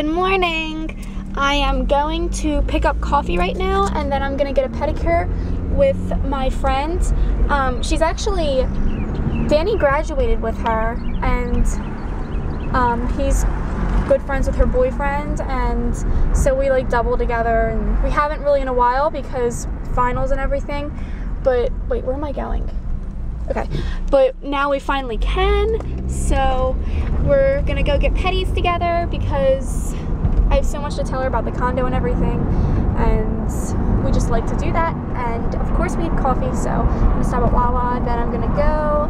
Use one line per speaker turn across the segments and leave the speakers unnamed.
Good morning. I am going to pick up coffee right now and then I'm gonna get a pedicure with my friend. Um, she's actually, Danny graduated with her and um, he's good friends with her boyfriend and so we like double together and we haven't really in a while because finals and everything. But wait, where am I going? Okay, but now we finally can. So we're gonna go get petties together because I have so much to tell her about the condo and everything. And we just like to do that. And of course we need coffee, so I'm gonna stop at Wawa, then I'm gonna go.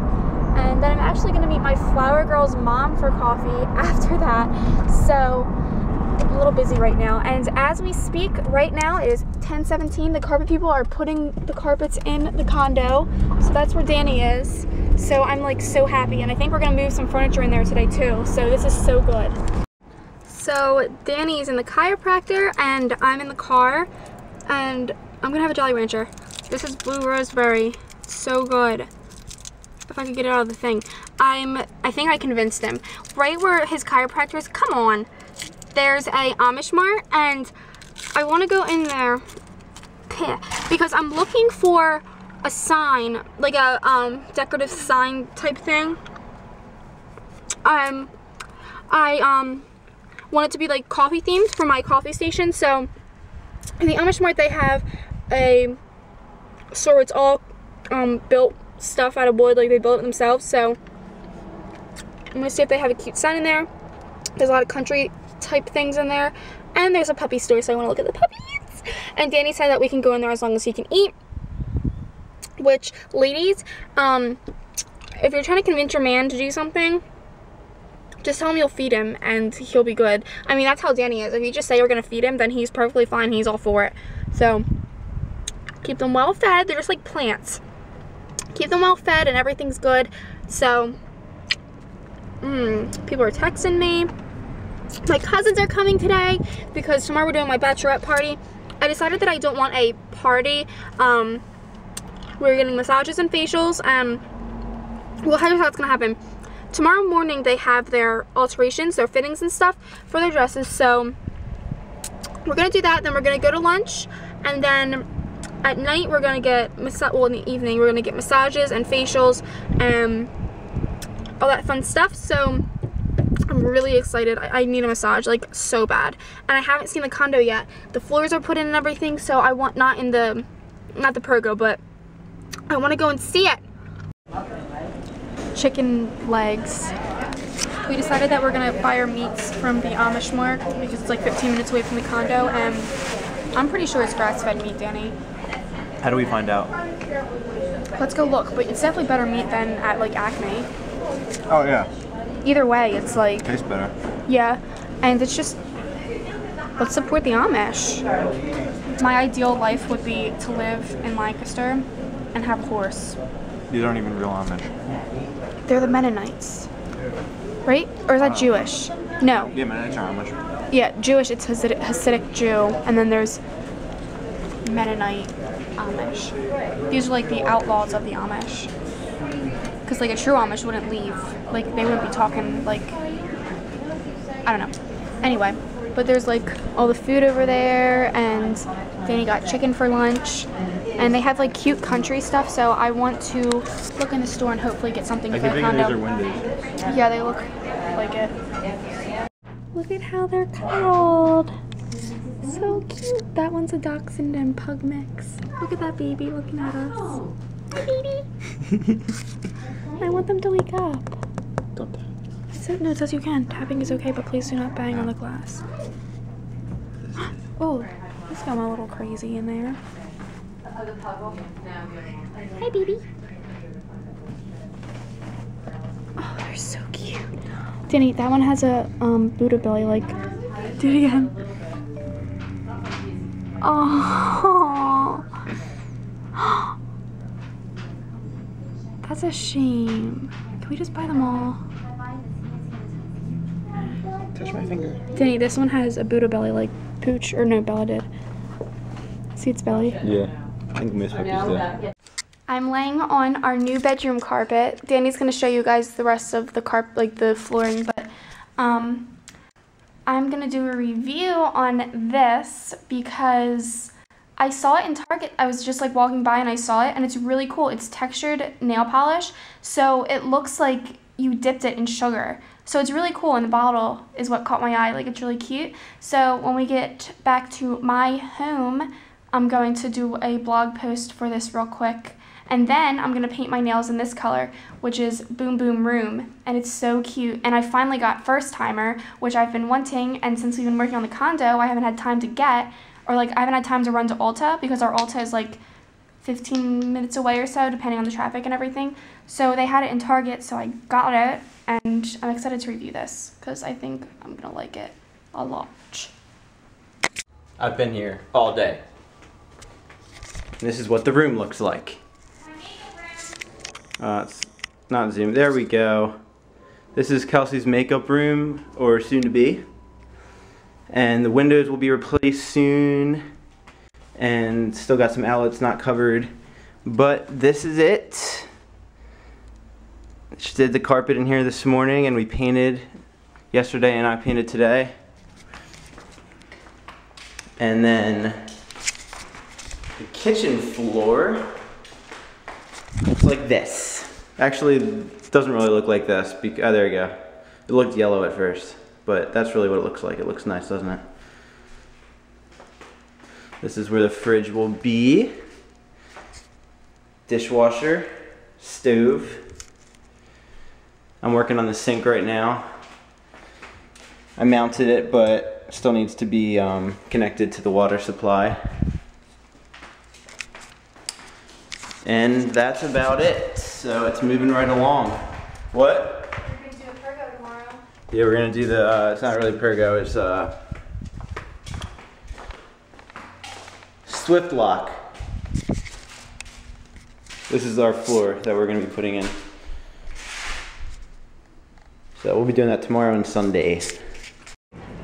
And then I'm actually gonna meet my flower girl's mom for coffee after that. So I'm a little busy right now. And as we speak right now, it is 1017. The carpet people are putting the carpets in the condo. So that's where Danny is. So I'm like so happy. And I think we're gonna move some furniture in there today too. So this is so good. So Danny's in the chiropractor and I'm in the car. And I'm gonna have a Jolly Rancher. This is blue raspberry. It's so good. If I could get it out of the thing. I'm, I think I convinced him. Right where his chiropractor is, come on there's a Amish Mart and I want to go in there because I'm looking for a sign, like a um, decorative sign type thing. Um, I um, want it to be like coffee themed for my coffee station. So in the Amish Mart they have a so it's all um, built stuff out of wood, like they built it themselves. So I'm gonna see if they have a cute sign in there. There's a lot of country type things in there. And there's a puppy store, so I want to look at the puppies. And Danny said that we can go in there as long as he can eat. Which, ladies, um, if you're trying to convince your man to do something, just tell him you'll feed him and he'll be good. I mean, that's how Danny is. If you just say you're going to feed him, then he's perfectly fine. He's all for it. So, keep them well fed. They're just like plants. Keep them well fed and everything's good. So, mm, people are texting me my cousins are coming today because tomorrow we're doing my bachelorette party. I decided that I don't want a party. Um, we're getting massages and facials. Um, well, here's how it's gonna happen. Tomorrow morning they have their alterations, their fittings and stuff for their dresses. So we're gonna do that. Then we're gonna go to lunch, and then at night we're gonna get well in the evening we're gonna get massages and facials and all that fun stuff. So I'm really excited. I, I, need a massage like so bad. And I haven't seen the condo yet. The floors are put in and everything, so I want not in the not the pergo, but I want to go and see it. Chicken legs. We decided that we're gonna buy our meats from the Amish Mart because it's like 15 minutes away from the condo and I'm pretty sure it's grass-fed meat, Danny.
How do we find out?
Let's go look, but it's definitely better meat than at like Acme.
Oh yeah
either way, it's like
tastes better.
Yeah, and it's just let's support the Amish. My ideal life would be to live in Lancaster and have a horse.
These aren't even real Amish.
They're the Mennonites, right? Or is that uh, Jewish? No.
Yeah, Mennonites are Amish.
Yeah, Jewish. It's Hasidic, Hasidic Jew, and then there's Mennonite Amish. These are like the outlaws of the Amish because like a true Amish wouldn't leave. Like they wouldn't be talking like I don't know. Anyway, but there's like all the food over there, and Danny got chicken for lunch, and they have like cute country stuff. So I want to look in the store and hopefully get something
I
for the condo.
These are Wendy's.
Yeah, they look like it. Look at how they're cuddled. So cute. That one's a dachshund and pug mix. Look at that baby looking at us. Baby. I want them to wake up.
Don't tap.
It no, it says you can. Tapping is okay, but please do not bang on the glass. oh, this got a little crazy in there. Hi, baby. Oh, they're so cute. Danny, that one has a um, Buddha belly, like, do it again. Oh. That's a shame. Can we just buy them all?
Touch my finger.
Danny, this one has a Buddha belly like Pooch, or no, Bella did. See its belly?
Yeah. I think Miss Puppy's did.
I'm laying on our new bedroom carpet. Danny's gonna show you guys the rest of the carpet, like the flooring, but um, I'm gonna do a review on this because I saw it in Target. I was just like walking by and I saw it and it's really cool. It's textured nail polish. So it looks like you dipped it in sugar. So it's really cool and the bottle is what caught my eye. Like it's really cute. So when we get back to my home, I'm going to do a blog post for this real quick. And then I'm going to paint my nails in this color, which is Boom Boom Room. And it's so cute. And I finally got First Timer, which I've been wanting. And since we've been working on the condo, I haven't had time to get, or like I haven't had time to run to Ulta because our Ulta is like 15 minutes away or so, depending on the traffic and everything. So they had it in Target, so I got it. And I'm excited to review this because I think I'm going to like it a lot.
I've been here all day. This is what the room looks like. Uh, it's not zoom. There we go. This is Kelcie's makeup room, or soon to be. And the windows will be replaced soon. And still got some outlets not covered. But this is it. Just did the carpet in here this morning and we painted yesterday and I painted today. And then the kitchen floor looks like this. Actually, doesn't really look like this. Oh, there you go. It looked yellow at first, but that's really what it looks like. It looks nice, doesn't it? This is where the fridge will be. Dishwasher, stove. I'm working on the sink right now. I mounted it, but still needs to be um, connected to the water supply. And that's about it. So it's moving right along. What?
We're going to do a Pergo tomorrow.
Yeah, we're gonna do the, uh, it's not really Pergo, it's uh, Swift Lock. This is our floor that we're gonna be putting in. So we'll be doing that tomorrow and Sunday.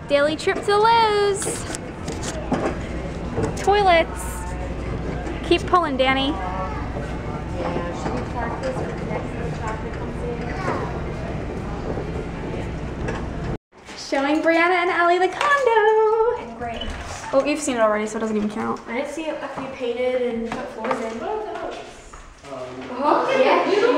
Daily trip to Lowe's. Toilets. Keep pulling, Danny. Showing Brianna and Allie the condo.
And great.
Oh, you've seen it already, so it doesn't even count.
I didn't see it after you painted and put floors in. What are those?
Oh,
yeah, cute.
The-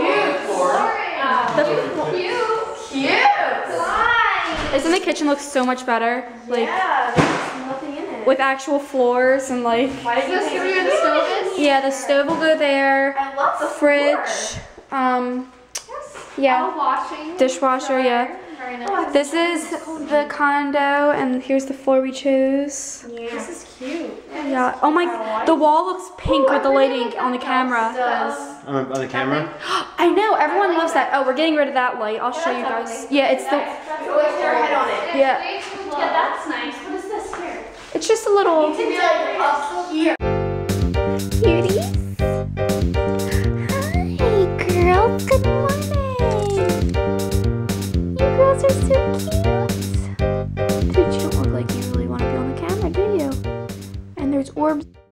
Cute. Cute.
Isn't the kitchen look so much better? Like
yeah, there's nothing in it.
with actual floors and like
Why did you see where the stove is?
Yeah, the stove will go there.
I love the
Fridge.
floor.
Um
Yes.
yeah.
washing.
Dishwasher, yeah.
Very nice.
This is the condo and here's the floor we chose.
Yeah. This is cute.
Yeah. Oh my the wall looks pink with the lighting on the camera.
Does.
On, on the camera?
I know, everyone loves that. Oh, we're getting rid of that light. I'll show you guys. Yeah, it's the
With your head on it.
yeah.
Yeah, that's nice. What is this here?
It's just a little
To be like up here.